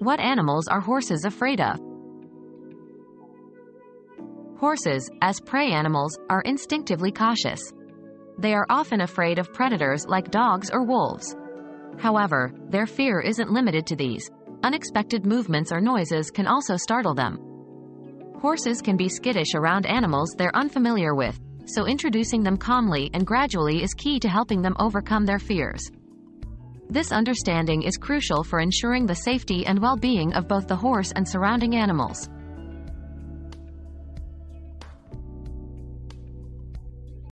What animals are horses afraid of? Horses, as prey animals, are instinctively cautious. They are often afraid of predators like dogs or wolves. However, their fear isn't limited to these. Unexpected movements or noises can also startle them. Horses can be skittish around animals they're unfamiliar with, so introducing them calmly and gradually is key to helping them overcome their fears. This understanding is crucial for ensuring the safety and well-being of both the horse and surrounding animals.